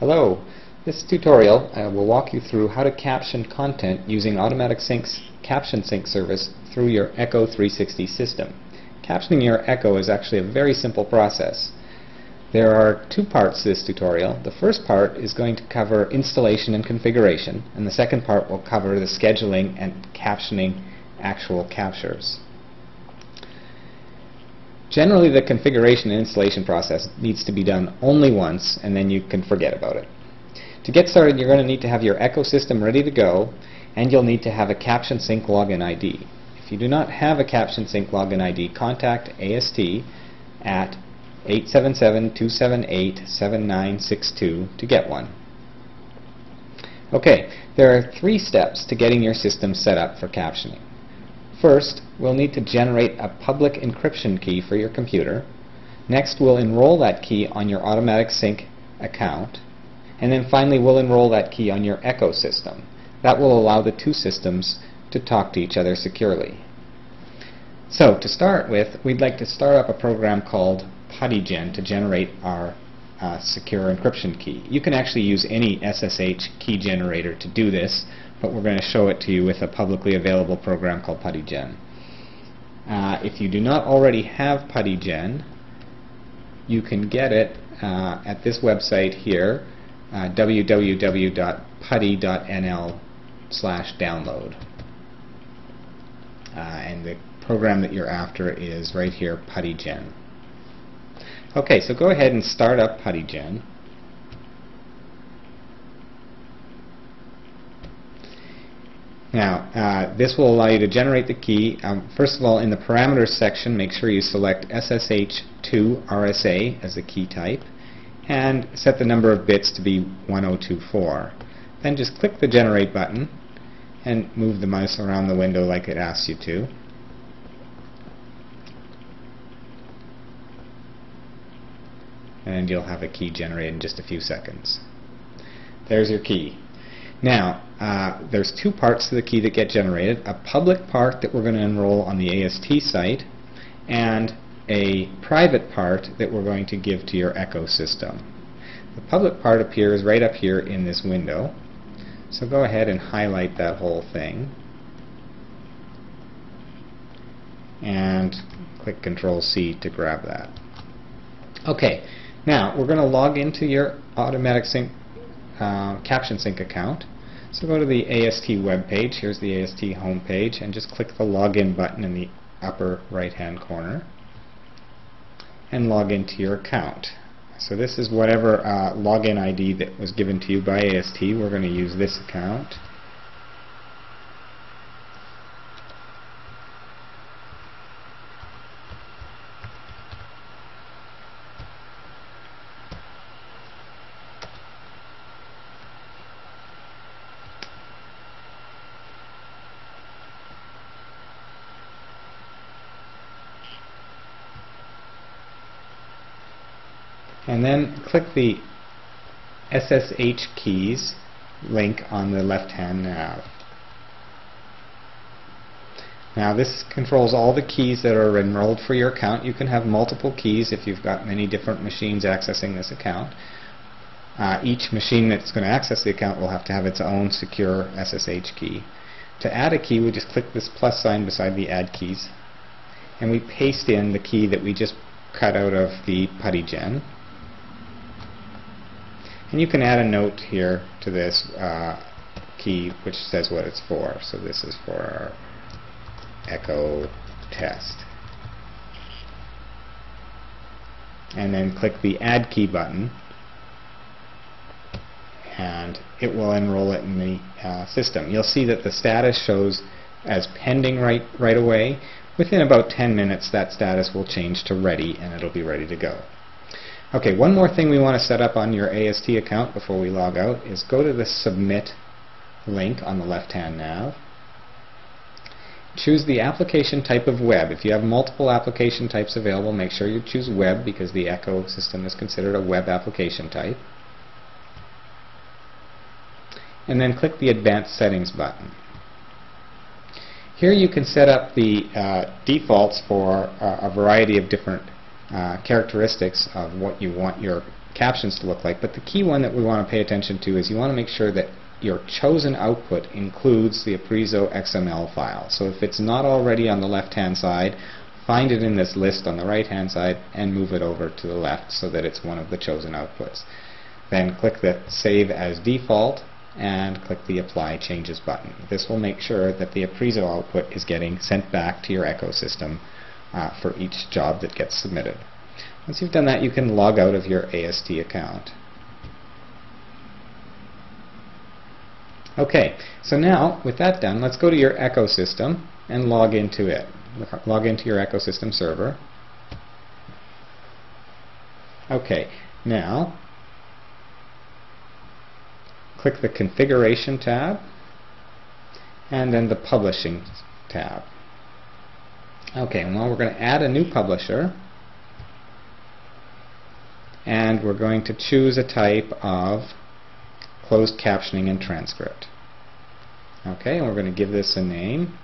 Hello. This tutorial uh, will walk you through how to caption content using Automatic Sync's Caption Sync service through your Echo 360 system. Captioning your Echo is actually a very simple process. There are two parts to this tutorial. The first part is going to cover installation and configuration, and the second part will cover the scheduling and captioning actual captures. Generally, the configuration and installation process needs to be done only once, and then you can forget about it. To get started, you're going to need to have your Echo system ready to go, and you'll need to have a Caption Sync login ID. If you do not have a Caption Sync login ID, contact AST at 877-278-7962 to get one. Okay, there are three steps to getting your system set up for captioning. First, we'll need to generate a public encryption key for your computer. Next, we'll enroll that key on your Automatic Sync account. And then finally, we'll enroll that key on your Echo system. That will allow the two systems to talk to each other securely. So, to start with, we'd like to start up a program called PuttyGen to generate our uh, secure encryption key. You can actually use any SSH key generator to do this, but we're going to show it to you with a publicly available program called PuttyGen. Uh, if you do not already have PuttyGen, you can get it uh, at this website here, uh, www.putty.nl slash download. Uh, and the program that you're after is right here, PuttyGen. Okay, so go ahead and start up PuttyGen. Now, uh, this will allow you to generate the key. Um, first of all, in the parameters section, make sure you select SSH2 RSA as the key type and set the number of bits to be 1024. Then just click the Generate button and move the mouse around the window like it asks you to. And you'll have a key generated in just a few seconds. There's your key. Now, uh, there's two parts to the key that get generated, a public part that we're going to enroll on the AST site, and a private part that we're going to give to your Echo system. The public part appears right up here in this window, so go ahead and highlight that whole thing, and click Control C to grab that. Okay, now we're going to log into your Automatic Sync uh, Caption Sync account. So go to the AST web page. Here's the AST home page, and just click the Login button in the upper right-hand corner, and log into your account. So this is whatever uh, login ID that was given to you by AST. We're going to use this account. And then click the SSH keys link on the left hand nav. Now this controls all the keys that are enrolled for your account. You can have multiple keys if you've got many different machines accessing this account. Uh, each machine that's going to access the account will have to have its own secure SSH key. To add a key, we just click this plus sign beside the add keys and we paste in the key that we just cut out of the PuttyGen. And you can add a note here to this uh, key which says what it's for. So this is for our echo test. And then click the add key button and it will enroll it in the uh, system. You'll see that the status shows as pending right, right away. Within about 10 minutes that status will change to ready and it'll be ready to go. Okay, one more thing we want to set up on your AST account before we log out is go to the Submit link on the left-hand nav. Choose the application type of web. If you have multiple application types available, make sure you choose web because the Echo system is considered a web application type. And then click the Advanced Settings button. Here you can set up the uh, defaults for uh, a variety of different uh, characteristics of what you want your captions to look like, but the key one that we want to pay attention to is you want to make sure that your chosen output includes the Apreso XML file. So if it's not already on the left-hand side, find it in this list on the right-hand side and move it over to the left so that it's one of the chosen outputs. Then click the Save as Default and click the Apply Changes button. This will make sure that the Apreso output is getting sent back to your Echo system uh, for each job that gets submitted. Once you've done that, you can log out of your AST account. Okay, so now with that done, let's go to your Echo system and log into it. Log into your Echo system server. Okay, now click the Configuration tab and then the Publishing tab. Okay, well we're going to add a new publisher and we're going to choose a type of closed captioning and transcript. Okay, and we're going to give this a name.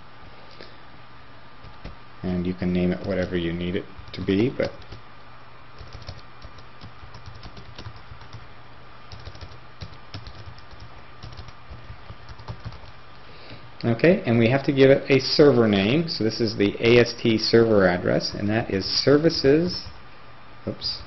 And you can name it whatever you need it to be, but Okay, and we have to give it a server name. So this is the AST server address, and that is services. Oops.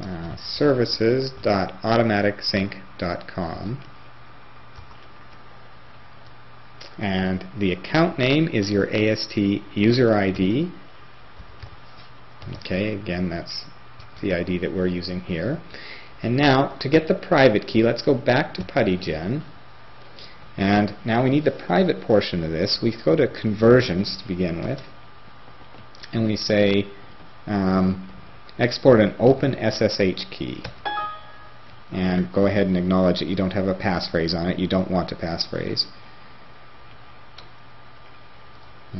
uh, services.automaticsync.com and the account name is your AST user ID okay again that's the ID that we're using here and now to get the private key let's go back to PuttyGen. and now we need the private portion of this we go to conversions to begin with and we say um, export an open SSH key and go ahead and acknowledge that you don't have a passphrase on it. You don't want a passphrase.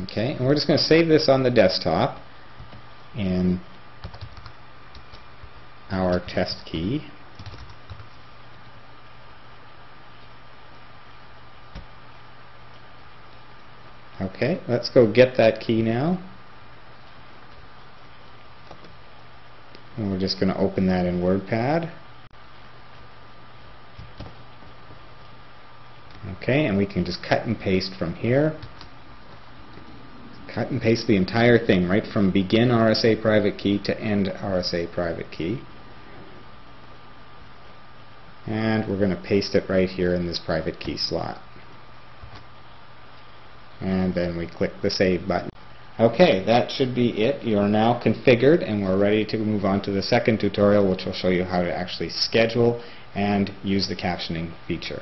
Okay, and we're just going to save this on the desktop in our test key. Okay, let's go get that key now. And we're just going to open that in WordPad. Okay, and we can just cut and paste from here. Cut and paste the entire thing, right from begin RSA private key to end RSA private key. And we're going to paste it right here in this private key slot. And then we click the Save button. Okay, that should be it. You are now configured and we're ready to move on to the second tutorial which will show you how to actually schedule and use the captioning feature.